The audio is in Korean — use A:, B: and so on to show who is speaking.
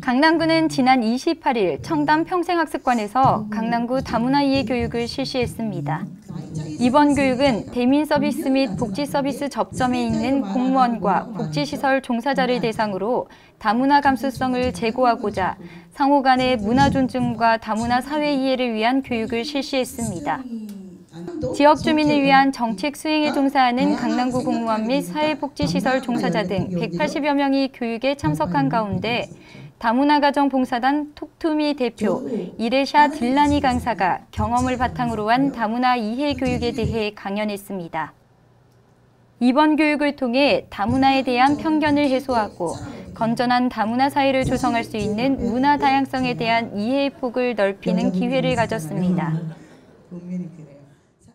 A: 강남구는 지난 28일 청담 평생학습관에서 강남구 다문화 이해 교육을 실시했습니다. 이번 교육은 대민 서비스 및 복지 서비스 접점에 있는 공무원과 복지시설 종사자를 대상으로 다문화 감수성을 제고하고자 상호 간의 문화 존중과 다문화 사회 이해를 위한 교육을 실시했습니다. 지역 주민을 위한 정책 수행에 종사하는 강남구 공무원 및 사회복지시설 종사자 등 180여 명이 교육에 참석한 가운데 다문화 가정 봉사단 톡투미 대표 이레샤 딜라니 강사가 경험을 바탕으로 한 다문화 이해 교육에 대해 강연했습니다. 이번 교육을 통해 다문화에 대한 편견을 해소하고 건전한 다문화 사회를 조성할 수 있는 문화 다양성에 대한 이해의 폭을 넓히는 기회를 가졌습니다.